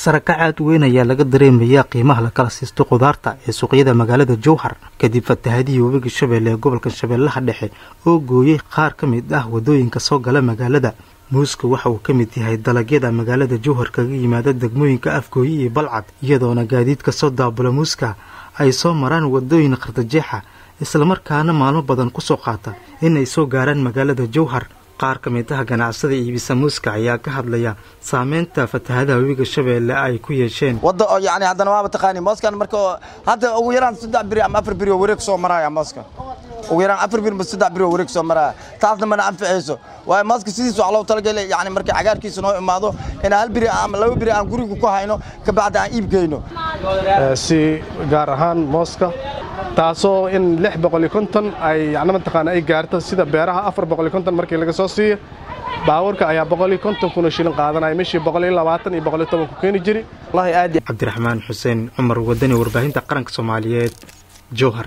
sarakac aad weyn ayaa laga dareemayaa qiimaha la kala siisto khudaarta ee suuqyada magaalada jowhar kadib fatahadihii webiga shabeelle ee gobolka shabeellaha dhexe oo gooyey qaar ka mid ah waddooyinka soo gala magaalada. Muuska waxa uu ka mid yahay dalagyada magaalada jowhar kaga yimaada degmooyinka afgooye iyo balcad iyadoona gaadiidka soo daabula muuska ay soo maraan waddooyin khartajeexa islamarkaana maalmo badan ku soo qaata in ay soo gaaraan magaalada jowhar qaar ka mid ah ganacsada iibisa muuska ayaa ka hadlaya saameynta fatahadaha webiga shabeelle ay ku yeesheen. Wadda oo yani haddana waaba taqaani mooskan marka hadda ugu yaraan saddex biri ama afar biri oo wareeg soo maraya mooska. Ugu yaraan afar biri ama saddex biri oo wareeg soo maraya. Taasna mana anficayso. Waayo mooska sidiisa waxaa loo talagalay yani markii cagaarkiisa noo imaado in hal biri ama laba biri aan guriga ku hayno kabacdi aan iib geyno. Si gaar ahaan mooska taasoo in ay yacni mataqaana ay gaarto sida beeraha markii laga soo siiyo. Baabuurka ayaa kuna shilin qaadanaya boqol iyo ku keeni jiri. Cabdiraxmaan xuseen cumar wadani warbaahinta qaranka soomaaliyeed jowhar